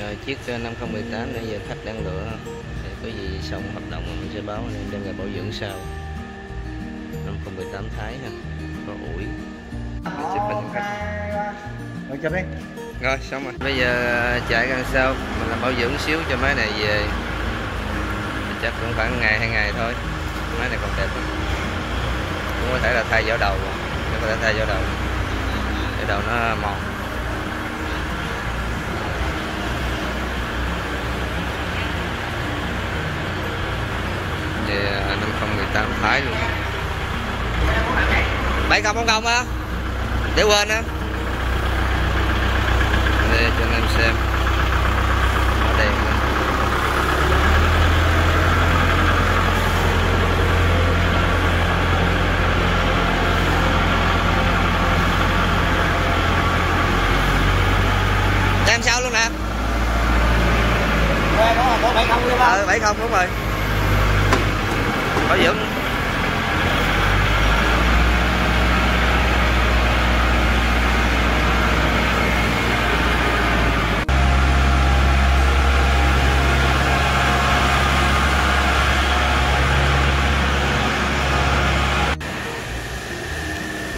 rồi chiếc ờ, 5018 nãy giờ khách đang lựa. Thì có gì xong hợp đồng mình sẽ báo nên đem ra bảo dưỡng sau. 5018 Thái ha có ủi. Để chụp hình cho khách. Rồi chụp đi. rồi xong rồi. Bây giờ ờ, chạy gần sau. Mình làm bảo dưỡng xíu cho máy này về. Chắc cũng khoảng ngày hai ngày thôi. Máy này còn đẹp lắm. Cũng có thể là thay vỏ đầu. Nó có thể thay vỏ đầu. Để đầu nó mòn về 5018 Thái luôn. Bảy không không không á? Để quên á. Để cho anh em xem. Lên. Em sao luôn nè? Quê đó là có 70 luôn không? Ờ bảy không đúng rồi Bảo dưỡng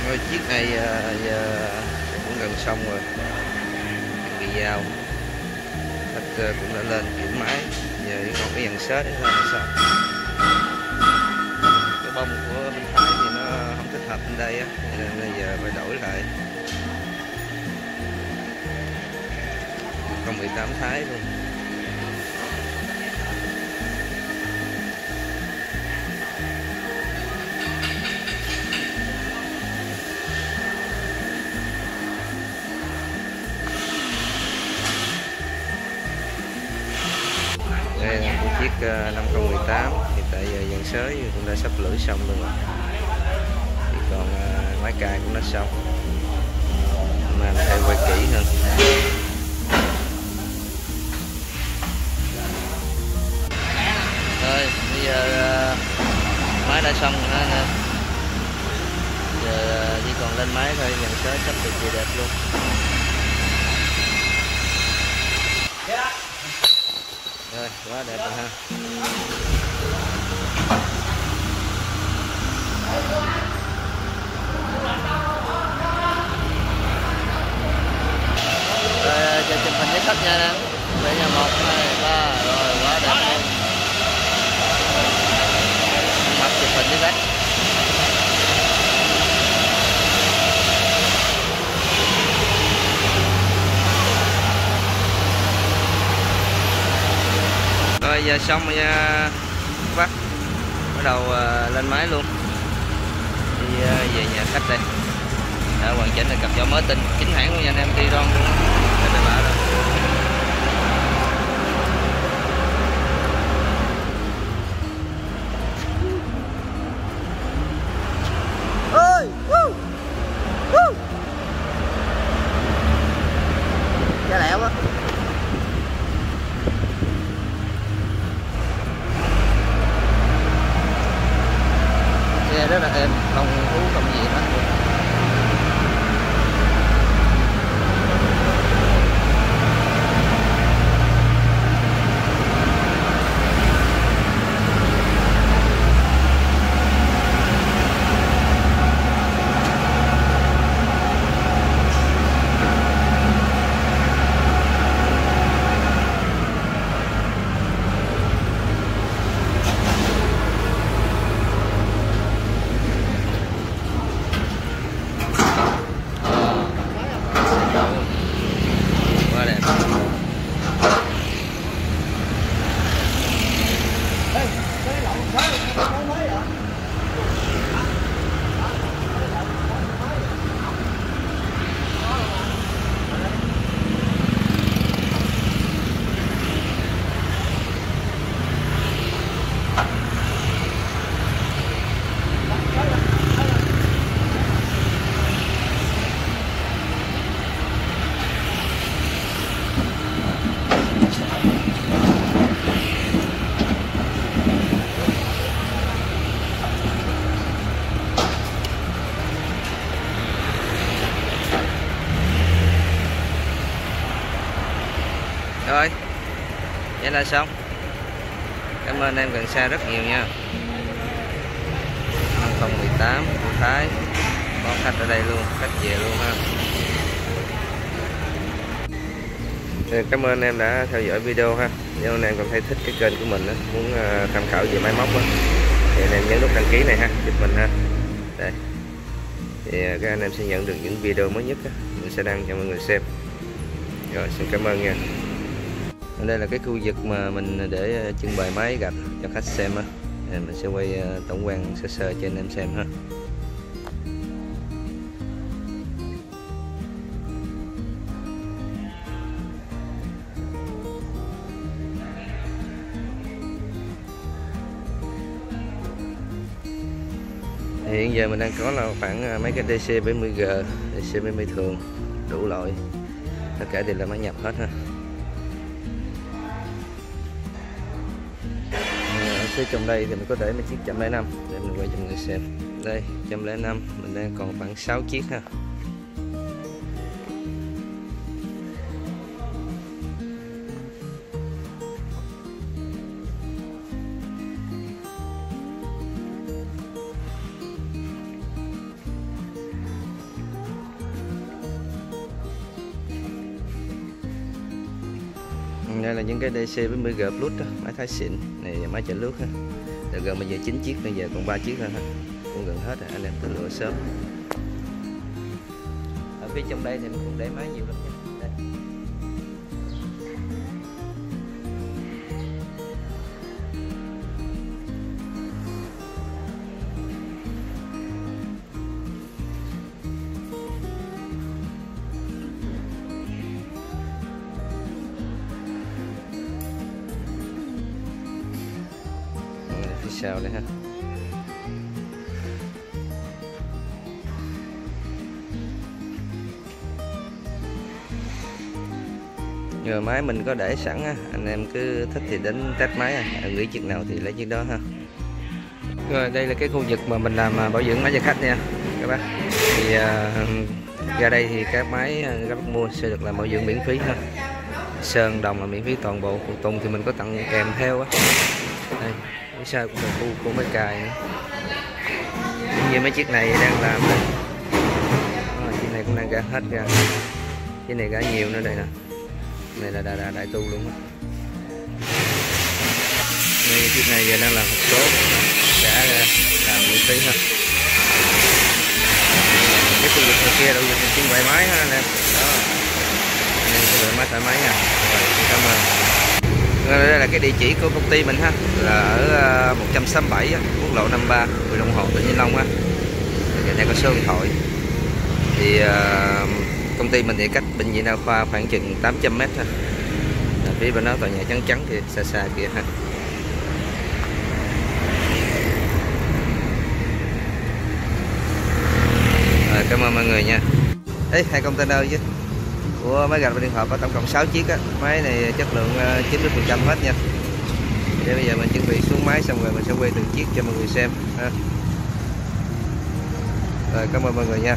Rồi chiếc này giờ cũng gần xong rồi. Bị dao. Khách à, cũng đã lên kiểu máy giờ còn cái dàn xết để lên là xong bông của bên phải thì nó không thích hợp bên đây á nên bây giờ phải đổi lại. Con 18 thái luôn. Chiếc ờ, 518 thì tại ờ, giờ dàn sới cũng đã sắp lưỡi xong luôn rồi. Thì còn ờ, máy cài cũng đã xong. Mà mình phải quay kỹ hơn. Rồi, bây giờ máy đã xong rồi ha giờ chỉ còn lên máy thôi dàn sới sắp được gì đẹp luôn. Rồi quá đẹp rồi ha rồi cho chụp hình với khách nha em đây là một hai ba rồi quá đẹp luôn mặt chụp hình với khách rồi giờ xong rồi nha bắt đầu ờ, lên máy luôn. Đi ờ, về nhà khách đây. Đã hoàn chỉnh là cặp gió mới tinh chính hãng của anh em đi đoan luôn rồi ơi woo, woo. Cha lẹo á xe rất là êm không hú không gì hết luôn rồi vậy là xong. Cảm ơn em gần xa rất nhiều nha. 2018 của Thái. Có khách ở đây luôn, khách về luôn ha. Cảm ơn em đã theo dõi video ha. Nếu anh em còn thấy thích cái kênh của mình đó muốn ờ, tham khảo về máy móc thì anh em nhấn nút đăng ký này ha, giúp mình ha. Đây. Thì ờ, các anh em sẽ nhận được những video mới nhất mình sẽ đăng cho mọi người xem. Rồi, xin cảm ơn nha đây là cái khu vực mà mình để ờ, trưng bày máy gạch cho khách xem á. Thì mình sẽ quay ờ, tổng quan sơ sơ cho anh em xem ha. Hiện giờ mình đang có là khoảng ờ, mấy cái DC 70G, DC 70 thường đủ loại. Tất cả đều là máy nhập hết ha. Xe phía trong đây thì mình có để mấy chiếc 105 để mình quay cho mọi người xem. Đây 105 mình đang còn khoảng 6 chiếc ha. Đây là những cái DC với 10G Plus đó, máy thái xịn này máy chạy nước ha. Từ gần bây giờ 9 chiếc bây giờ còn 3 chiếc thôi ha. Cũng gần hết rồi anh em tự lựa sớm. Ở phía trong đây thì mình cũng để máy nhiều lắm nha. Sao Đây ha Giờ máy mình có để sẵn ha. anh em cứ thích thì đến test máy à, nghĩ chiếc nào thì lấy chiếc đó ha. Rồi đây là cái khu vực mà mình làm à, bảo dưỡng máy cho khách nha các bác. Thì à, ra đây thì các máy à, các bác mua sẽ được làm bảo dưỡng miễn phí ha. Sơn đồng là miễn phí toàn bộ, phụ tùng thì mình có tặng kèm theo á. Đây, phía sau cũng là khu của máy cài nữa. Như mấy chiếc này đang làm đây. à, chiếc này cũng đang gãy hết ra. Chiếc này gãy nhiều nữa đây nè. Này là đại, đại, đại tu luôn á. Đây chiếc này giờ đang làm một số đã ra làm miễn phí ha. Cái khu vực ngoài kia đâu dùng chiếc thoải máy ha anh em đó. Nên cái sẽ máy thoải mái nha. Rồi cảm ơn. Đây là cái địa chỉ của công ty mình ha. Là ở 167 quốc lộ 53 huyện Đồng Hồ tỉnh Vĩnh Long á. Thì đây có số điện thoại. Thì ờ, công ty mình thì cách bệnh viện đa khoa khoảng chừng 800 m thôi. Ở phía bên đó tòa nhà trắng trắng thì xa xa kia ha. Rồi, cảm ơn mọi người nha. Ê, hai container chứ. Của máy gạch và điện thoại có tổng cộng 6 chiếc á. Máy này chất lượng ờ, 90 phần trăm hết nha để bây giờ mình chuẩn bị xuống máy xong rồi mình sẽ quay từng chiếc cho mọi người xem, ha. rồi, cảm ơn mọi người nha